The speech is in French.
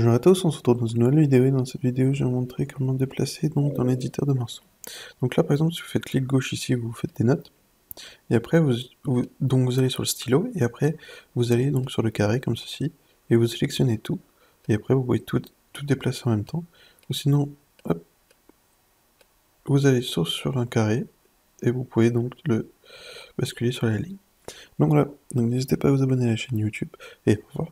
Bonjour à tous, on se retrouve dans une nouvelle vidéo et dans cette vidéo je vais vous montrer comment déplacer donc dans l'éditeur de morceaux. Donc là par exemple si vous faites clic gauche ici vous faites des notes et après vous, donc vous allez sur le stylo et après vous allez donc sur le carré comme ceci et vous sélectionnez tout et après vous pouvez tout, tout déplacer en même temps ou sinon hop, vous allez sur, sur un carré et vous pouvez donc le basculer sur la ligne. Donc voilà, n'hésitez pas à vous abonner à la chaîne YouTube et au revoir.